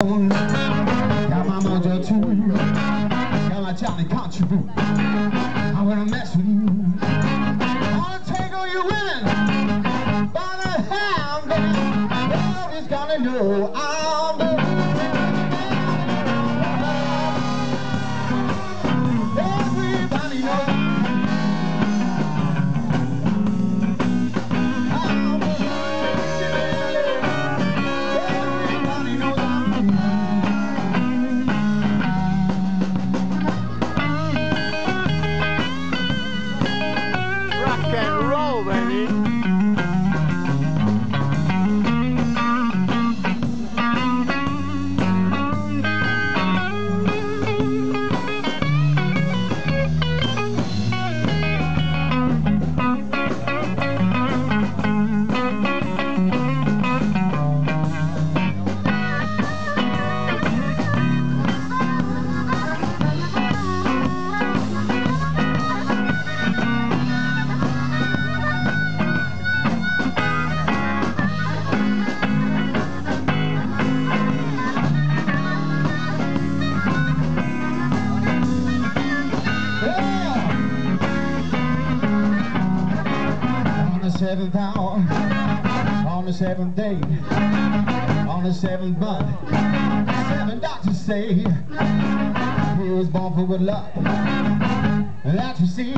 Got my mojo too. Got my Johnny Country. I'm gonna mess with you. I'm gonna take all you women by the hand. Nobody's gonna know I'm and roll, baby. Seventh hour, on the seventh day, on the seventh month, seven doctors say he was born for good luck. And that you see,